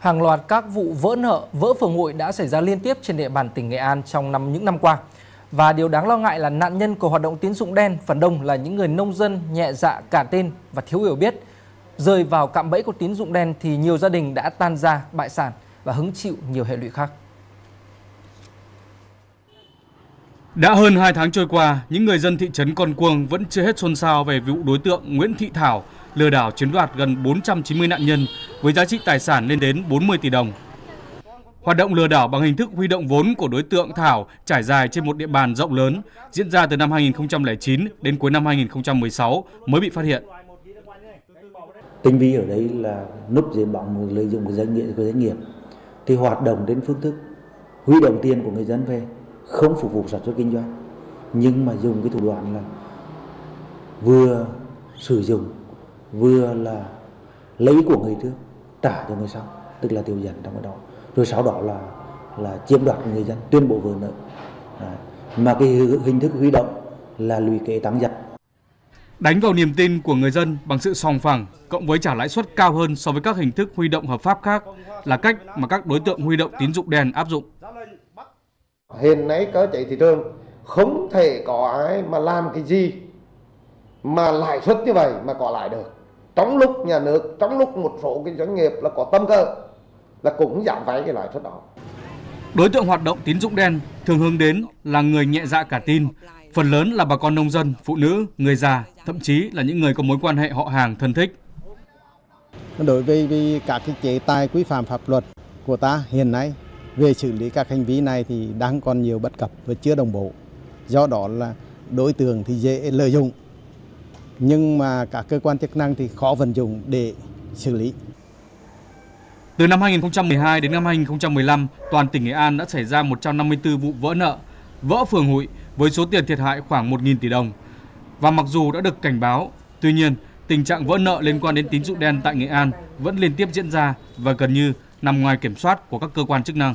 Hàng loạt các vụ vỡ nợ, vỡ phường hội đã xảy ra liên tiếp trên địa bàn tỉnh Nghệ An trong năm những năm qua. Và điều đáng lo ngại là nạn nhân của hoạt động tín dụng đen phần đông là những người nông dân nhẹ dạ cả tên và thiếu hiểu biết. Rơi vào cạm bẫy của tín dụng đen thì nhiều gia đình đã tan ra bại sản và hứng chịu nhiều hệ lụy khác. Đã hơn 2 tháng trôi qua, những người dân thị trấn Con Cuông vẫn chưa hết xôn xao về vụ đối tượng Nguyễn Thị Thảo lừa đảo chiếm đoạt gần 490 nạn nhân với giá trị tài sản lên đến 40 tỷ đồng. Hoạt động lừa đảo bằng hình thức huy động vốn của đối tượng Thảo trải dài trên một địa bàn rộng lớn, diễn ra từ năm 2009 đến cuối năm 2016 mới bị phát hiện. Tinh vi ở đây là núp dưới bóng lợi dụng của doanh nghiệp của doanh nghiệp thì hoạt động đến phương thức huy động tiền của người dân về không phục vụ sản xuất kinh doanh nhưng mà dùng cái thủ đoạn là vừa sử dụng vừa là lấy của người trước trả cho người sau tức là tiêu dần trong cái đó. Rồi sau đó là là chiếm đoạt người dân tuyên bố vỡ nợ. Mà cái hình thức huy động là lùi kế tăng giật. Đánh vào niềm tin của người dân bằng sự sòng phẳng cộng với trả lãi suất cao hơn so với các hình thức huy động hợp pháp khác là cách mà các đối tượng huy động tín dụng đen áp dụng. Hiện nay cơ chế thị trường không thể có ai mà làm cái gì mà lãi suất như vậy mà có lại được trong lúc nhà nước trong lúc một số cái doanh nghiệp là có tâm cơ là cũng giảm vay cái lãi suất đó. Đối tượng hoạt động tín dụng đen thường hướng đến là người nhẹ dạ cả tin. Phần lớn là bà con nông dân phụ nữ người già thậm chí là những người có mối quan hệ họ hàng thân thích. Đối với, với các cái chế tài quy phạm pháp luật của ta hiện nay về xử lý các hành vi này thì đang còn nhiều bất cập và chưa đồng bộ. Do đó là đối tượng thì dễ lợi dụng, nhưng mà các cơ quan chức năng thì khó vận dụng để xử lý. Từ năm 2012 đến năm 2015, toàn tỉnh Nghệ An đã xảy ra 154 vụ vỡ nợ, vỡ phường hụi với số tiền thiệt hại khoảng 1.000 tỷ đồng. Và mặc dù đã được cảnh báo, tuy nhiên tình trạng vỡ nợ liên quan đến tín dụng đen tại Nghệ An vẫn liên tiếp diễn ra và gần như nằm ngoài kiểm soát của các cơ quan chức năng.